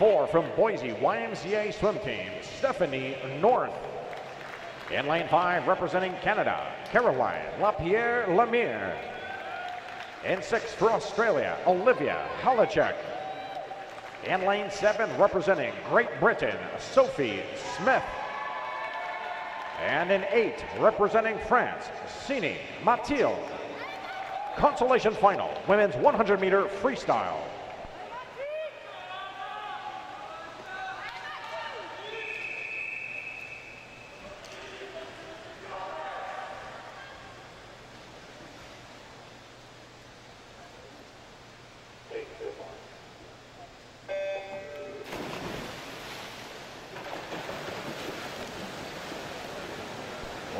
Four from Boise YMCA swim team, Stephanie North. In lane five, representing Canada, Caroline LaPierre Lemire. In six for Australia, Olivia Halicek. In lane seven, representing Great Britain, Sophie Smith. And in eight, representing France, Cini Mathilde. Consolation final, women's 100 meter freestyle.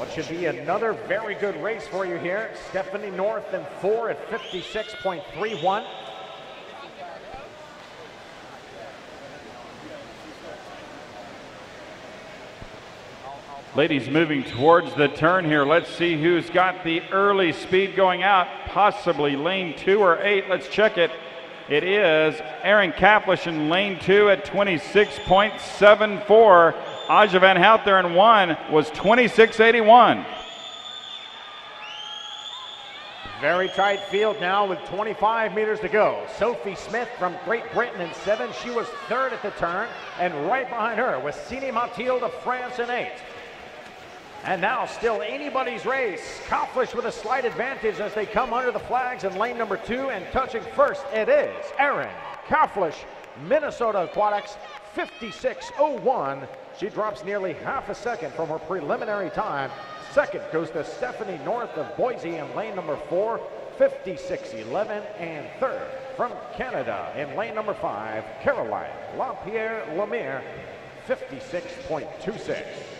What should be another very good race for you here. Stephanie North in four at 56.31. Ladies moving towards the turn here. Let's see who's got the early speed going out. Possibly lane two or eight. Let's check it. It is Aaron Kaplish in lane two at 26.74. Aja Van Houther in one was 26.81. Very tight field now with 25 meters to go. Sophie Smith from Great Britain in seven. She was third at the turn. And right behind her was Cini Mathilde of France in eight. And now still anybody's race. Kauflish with a slight advantage as they come under the flags in lane number two and touching first it is Aaron Kauflish, Minnesota Aquatics, 56.01. She drops nearly half a second from her preliminary time. Second goes to Stephanie North of Boise in lane number four, 56.11. And third from Canada in lane number five, Caroline LaPierre Lemire, 56.26.